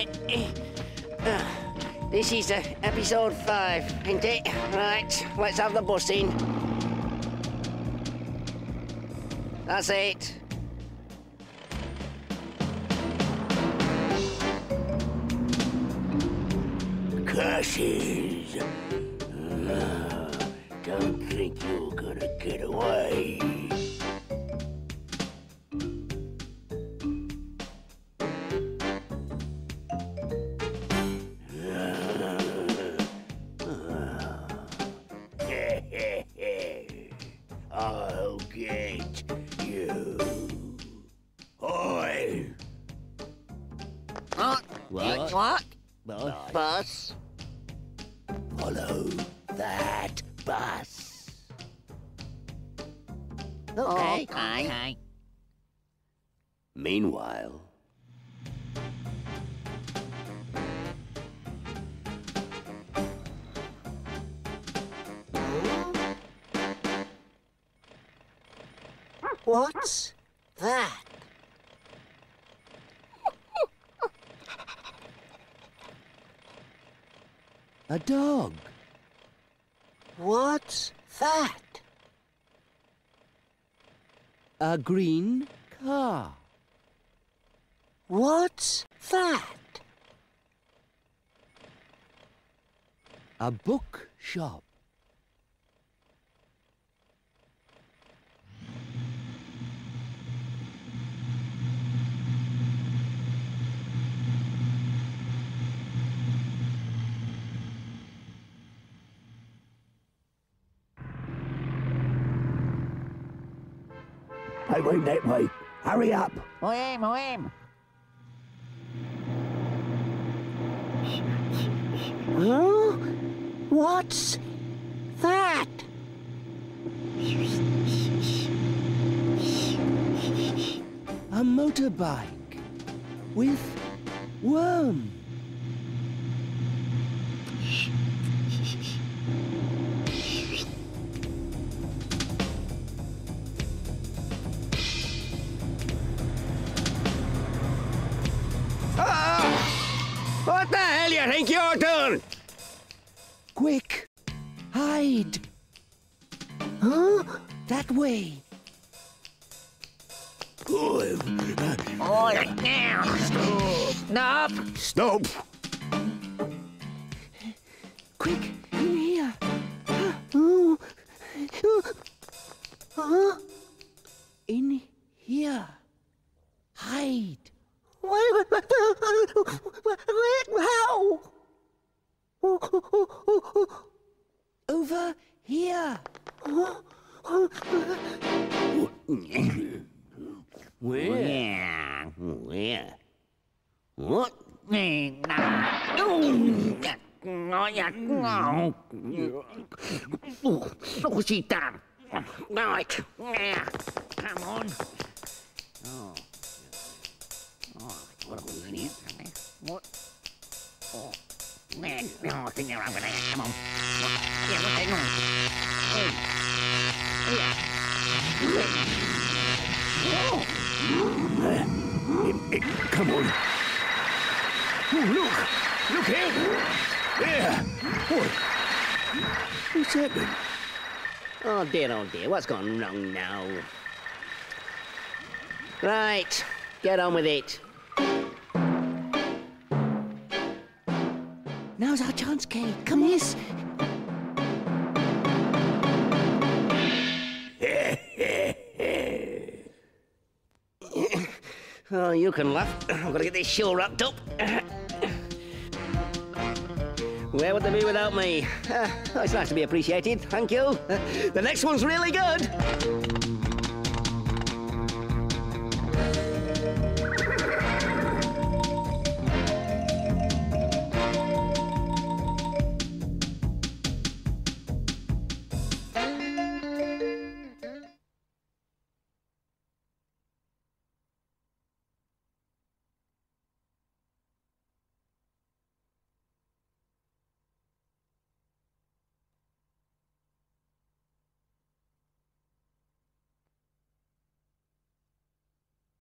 Uh, this is uh, episode five, ain't it? Right, let's have the bus bussing. That's it. Curses! Ah, don't think you're gonna get away. What? What? What? Bus. Bus? Follow that bus. Okay. Oh, okay. Meanwhile, What's that? A dog. What's that? A green car. What's that? A bookshop. I went that way. Hurry up. Moim, moim. Huh? What's that? A motorbike with worm. What the hell you think you're doing? Quick, hide. Huh? That way. All right now. Stop. Stop! Quick, in here. Oh. Huh? In here. Over here. Where? Where? What? Oh, sit down. Right. Yeah, on? Yeah. Come on. Oh, look! Look here! There! What? What's happening? Oh dear, oh dear, what's gone wrong now? Right, get on with it. Now's our chance, Kay. Come yes. Oh, you can laugh. I've got to get this show wrapped up. Where would they be without me? Uh, it's nice to be appreciated. Thank you. the next one's really good.